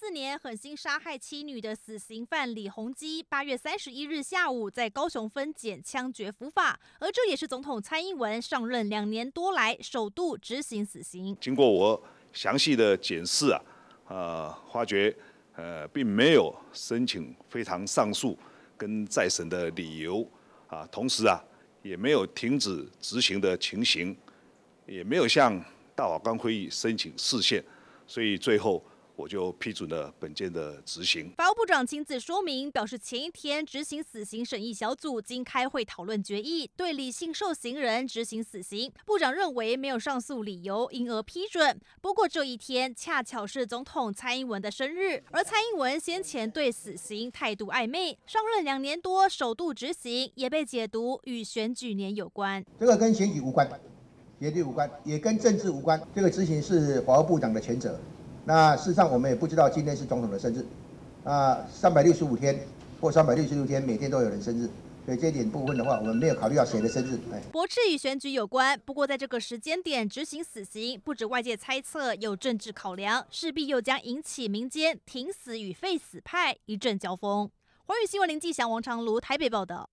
四年狠心杀害妻女的死刑犯李洪基，八月三十一日下午在高雄分检枪决伏法，而这也是总统蔡英文上任两年多来首度执行死刑。经过我详细的检视啊，呃，发觉呃并没有申请非常上诉跟再审的理由啊，同时啊也没有停止执行的情形，也没有向大法官会议申请释宪，所以最后。我就批准了本件的执行。法务部长亲自说明，表示前一天执行死刑审议小组经开会讨论决议，对李姓受刑人执行死刑。部长认为没有上诉理由，因而批准。不过这一天恰巧是总统蔡英文的生日，而蔡英文先前对死刑态度暧昧，上任两年多首度执行，也被解读与选举年有关。这个跟选举无关，绝对无关，也跟政治无关。这个执行是法务部长的全责。那事实上，我们也不知道今天是总统的生日，啊，三百六十五天或三百六十六天，每天都有人生日，所以这点部分的话，我们没有考虑到谁的生日。哎，驳斥与选举有关，不过在这个时间点执行死刑，不止外界猜测有政治考量，势必又将引起民间挺死与废死派一阵交锋。华语新闻林继祥、王长卢台北报道。